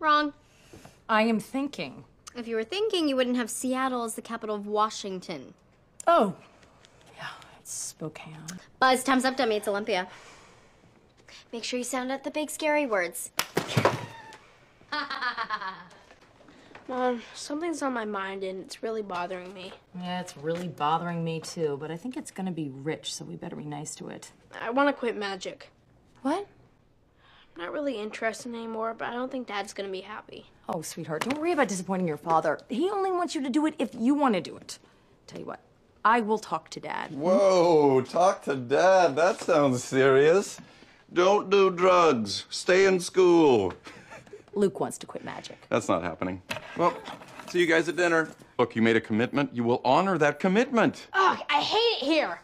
Wrong. I am thinking. If you were thinking, you wouldn't have Seattle as the capital of Washington. Oh, yeah, it's Spokane. Buzz, time's up, dummy. It's Olympia. Make sure you sound out the big scary words. Mom, something's on my mind and it's really bothering me. Yeah, it's really bothering me too, but I think it's gonna be rich, so we better be nice to it. I want to quit magic. What? I'm not really interested anymore, but I don't think Dad's gonna be happy. Oh, sweetheart, don't worry about disappointing your father. He only wants you to do it if you want to do it. Tell you what, I will talk to Dad. Whoa, talk to Dad. That sounds serious. Don't do drugs. Stay in school. Luke wants to quit magic. That's not happening. Well, see you guys at dinner. Look, you made a commitment. You will honor that commitment. Ugh, I hate it here.